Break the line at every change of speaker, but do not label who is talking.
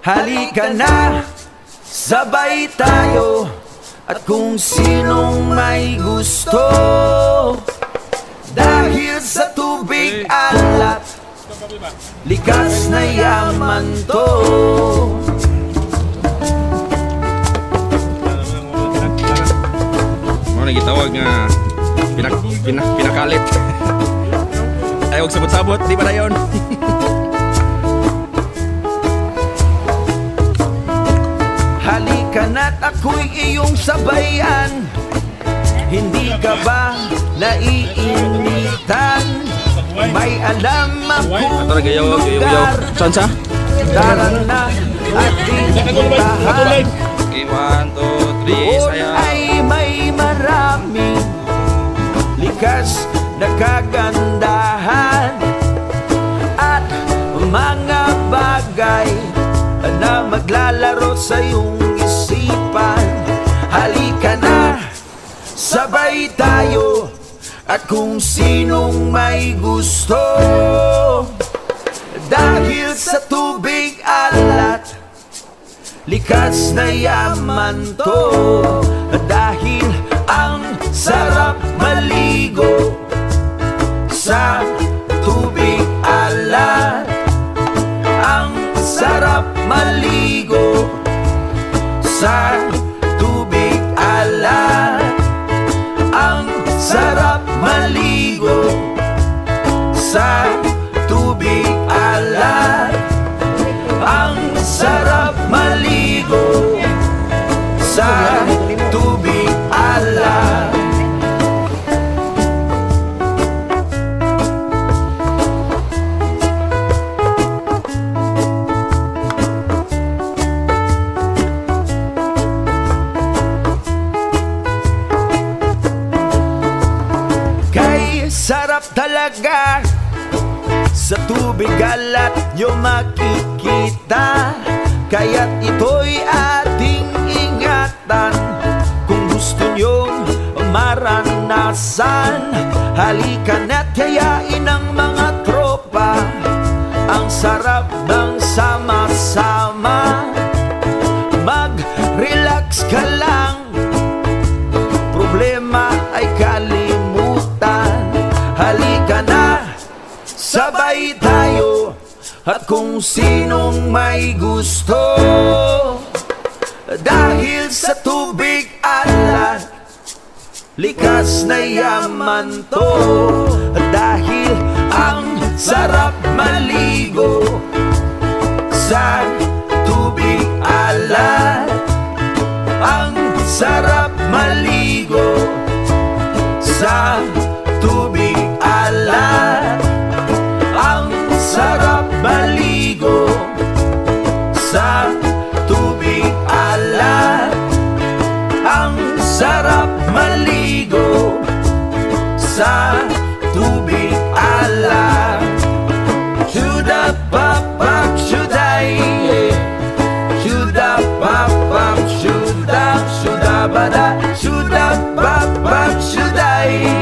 Halika na, sabay tayo At kung sinong may gusto Dahil sa tubig alat Likas na yaman to
Mo na gitawag nga pinak pinak pinakalit. Ayaw sabot-sabot, di ba na yun?
iyong sabayan Hindi ka ba naiinitan? May alam akong lugar
Saan sa?
Tara na ating puntahan
Okay, one, two, three, sayang.
ay may maraming likas na kagandahan At mga bagay na maglalaro sa iyong At kung sinong may gusto Dahil sa tubig alat Likas na yaman to. Dahil ang sarap maligo Sa sa tubig alam Kay sarap talaga sa tubig alat nyo makikita. Kaya't ito'y ating maranasan Halika na't yayain ang mga tropa. Ang sarap ng sama-sama. Mag-relax ka lang. Problema ay kalimutan. Halika na Sabay tayo. At kung sinong may gusto Dahil sa tubig alat Likas na yaman to. Dahil ang sarap maligo Sa tubig alat. Ang sarap maligo Sa maligo sa tubig ala. Chuda papap chuday Chuda papap chuda chuda bada. Chuda papap chuday